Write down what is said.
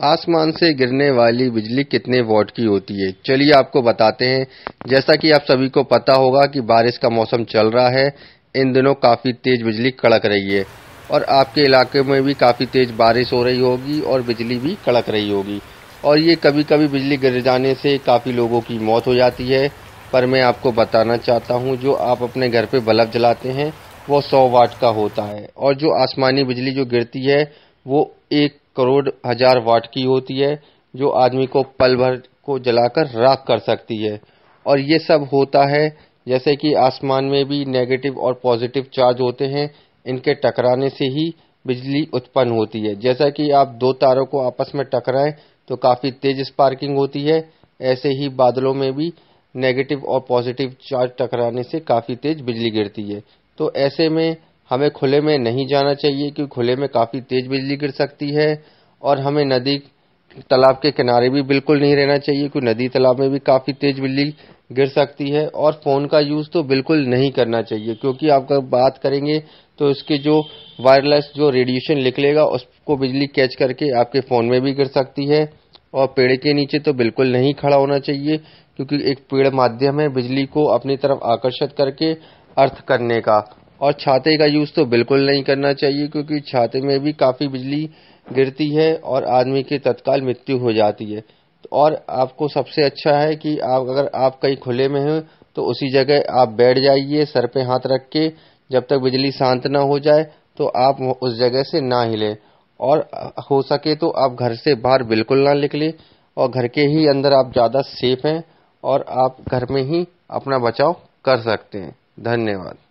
आसमान से गिरने वाली बिजली कितने वॉट की होती है? चलिए आपको बताते हैं। जैसा कि आप सभी को पता होगा कि बारिश का मौसम चल रहा है। इन दिनों काफ़ी तेज़ बिजली कड़क रही है और आपके इलाके में भी काफ़ी तेज़ बारिश हो रही होगी और बिजली भी कड़क रही होगी। और ये कभी कभी बिजली गिर जाने से काफ़ी लोगों की मौत हो जाती है। पर मैं आपको बताना चाहता हूँ, जो आप अपने घर पे बल्ब जलाते हैं, वो सौ वाट का होता है। और जो आसमानी बिजली जो गिरती है वो एक करोड़ हज़ार वाट की होती है, जो आदमी को पल भर को जलाकर राख कर सकती है। और ये सब होता है, जैसे कि आसमान में भी नेगेटिव और पॉजिटिव चार्ज होते हैं, इनके टकराने से ही बिजली उत्पन्न होती है। जैसा कि आप दो तारों को आपस में टकराएँ तो काफ़ी तेज स्पार्किंग होती है। ऐसे ही बादलों में भी नेगेटिव और पॉजिटिव चार्ज टकराने से काफ़ी तेज बिजली गिरती है। तो ऐसे में हमें खुले में नहीं जाना चाहिए क्योंकि खुले में काफ़ी तेज बिजली गिर सकती है और हमें नदी तालाब के किनारे भी बिल्कुल नहीं रहना चाहिए क्योंकि नदी तालाब में भी काफ़ी तेज बिजली गिर सकती है और फ़ोन का यूज़ तो बिल्कुल नहीं करना चाहिए क्योंकि आप अगर बात करेंगे तो इसके जो वायरलेस जो रेडिएशन निकलेगा उसको बिजली कैच करके आपके फ़ोन में भी गिर सकती है और पेड़ के नीचे तो बिल्कुल नहीं खड़ा होना चाहिए क्योंकि एक पेड़ माध्यम है बिजली को अपनी तरफ़ आकर्षित करके अर्थ करने का। और छाते का यूज़ तो बिल्कुल नहीं करना चाहिए, क्योंकि छाते में भी काफ़ी बिजली गिरती है और आदमी की तत्काल मृत्यु हो जाती है। और आपको सबसे अच्छा है कि आप, अगर आप कहीं खुले में हो तो उसी जगह आप बैठ जाइए, सर पे हाथ रख के, जब तक बिजली शांत ना हो जाए तो आप उस जगह से ना हिले। और हो सके तो आप घर से बाहर बिल्कुल ना निकले, और घर के ही अंदर आप ज़्यादा सेफ़ हैं, और आप घर में ही अपना बचाव कर सकते हैं। धन्यवाद।